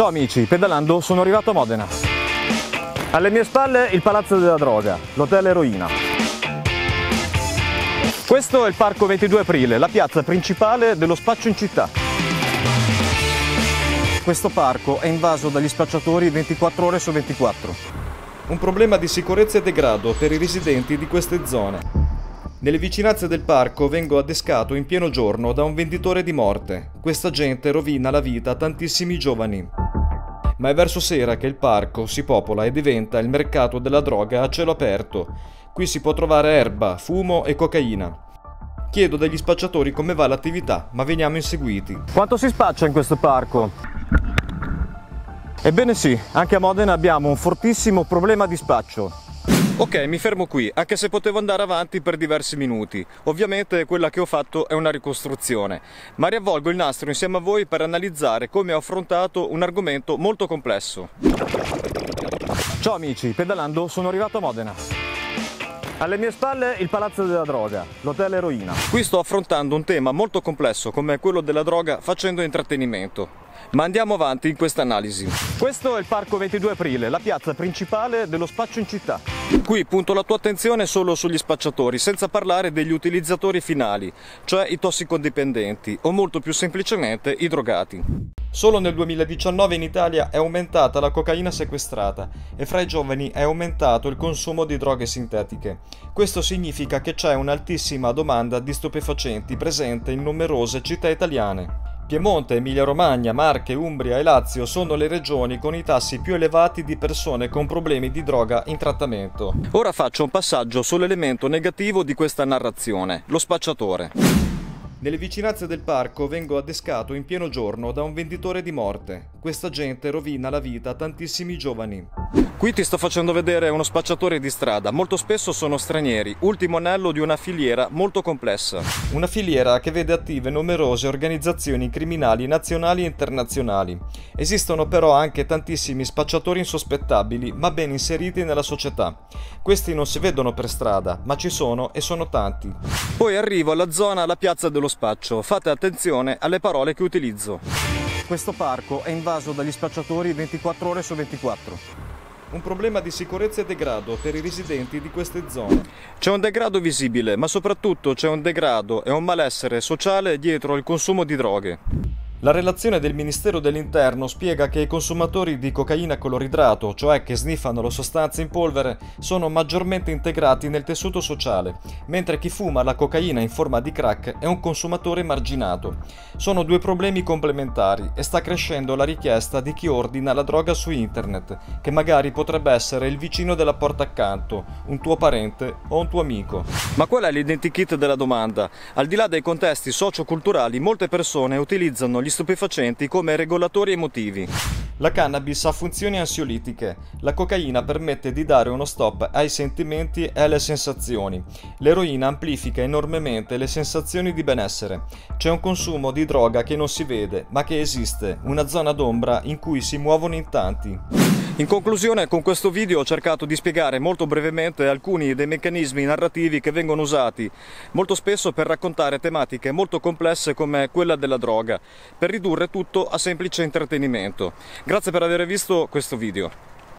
Ciao amici, pedalando sono arrivato a Modena. Alle mie spalle il Palazzo della Droga, l'Hotel Eroina. Questo è il Parco 22 Aprile, la piazza principale dello spaccio in città. Questo parco è invaso dagli spacciatori 24 ore su 24. Un problema di sicurezza e degrado per i residenti di queste zone. Nelle vicinanze del parco vengo adescato in pieno giorno da un venditore di morte. Questa gente rovina la vita a tantissimi giovani. Ma è verso sera che il parco si popola e diventa il mercato della droga a cielo aperto. Qui si può trovare erba, fumo e cocaina. Chiedo dagli spacciatori come va l'attività, ma veniamo inseguiti. Quanto si spaccia in questo parco? Ebbene sì, anche a Modena abbiamo un fortissimo problema di spaccio. Ok, mi fermo qui, anche se potevo andare avanti per diversi minuti. Ovviamente quella che ho fatto è una ricostruzione, ma riavvolgo il nastro insieme a voi per analizzare come ho affrontato un argomento molto complesso. Ciao amici, pedalando sono arrivato a Modena. Alle mie spalle il Palazzo della Droga, l'Hotel Eroina. Qui sto affrontando un tema molto complesso come quello della droga facendo intrattenimento. Ma andiamo avanti in questa analisi. Questo è il Parco 22 Aprile, la piazza principale dello spaccio in città. Qui punto la tua attenzione solo sugli spacciatori, senza parlare degli utilizzatori finali, cioè i tossicodipendenti o molto più semplicemente i drogati. Solo nel 2019 in Italia è aumentata la cocaina sequestrata e fra i giovani è aumentato il consumo di droghe sintetiche. Questo significa che c'è un'altissima domanda di stupefacenti presente in numerose città italiane. Piemonte, Emilia-Romagna, Marche, Umbria e Lazio sono le regioni con i tassi più elevati di persone con problemi di droga in trattamento. Ora faccio un passaggio sull'elemento negativo di questa narrazione, lo spacciatore. Nelle vicinanze del parco vengo adescato in pieno giorno da un venditore di morte. Questa gente rovina la vita a tantissimi giovani. Qui ti sto facendo vedere uno spacciatore di strada, molto spesso sono stranieri, ultimo anello di una filiera molto complessa. Una filiera che vede attive numerose organizzazioni criminali nazionali e internazionali. Esistono però anche tantissimi spacciatori insospettabili, ma ben inseriti nella società. Questi non si vedono per strada, ma ci sono e sono tanti. Poi arrivo alla zona, alla piazza dello spaccio. Fate attenzione alle parole che utilizzo. Questo parco è invaso dagli spacciatori 24 ore su 24 un problema di sicurezza e degrado per i residenti di queste zone. C'è un degrado visibile, ma soprattutto c'è un degrado e un malessere sociale dietro il consumo di droghe. La relazione del Ministero dell'Interno spiega che i consumatori di cocaina coloridrato, cioè che sniffano la sostanza in polvere, sono maggiormente integrati nel tessuto sociale, mentre chi fuma la cocaina in forma di crack è un consumatore marginato. Sono due problemi complementari e sta crescendo la richiesta di chi ordina la droga su internet, che magari potrebbe essere il vicino della porta accanto, un tuo parente o un tuo amico. Ma qual è l'identikit della domanda? Al di là dei contesti socioculturali, molte persone utilizzano gli stupefacenti come regolatori emotivi. La cannabis ha funzioni ansiolitiche. La cocaina permette di dare uno stop ai sentimenti e alle sensazioni. L'eroina amplifica enormemente le sensazioni di benessere. C'è un consumo di droga che non si vede, ma che esiste, una zona d'ombra in cui si muovono in tanti. In conclusione, con questo video ho cercato di spiegare molto brevemente alcuni dei meccanismi narrativi che vengono usati molto spesso per raccontare tematiche molto complesse come quella della droga, per ridurre tutto a semplice intrattenimento. Grazie per aver visto questo video.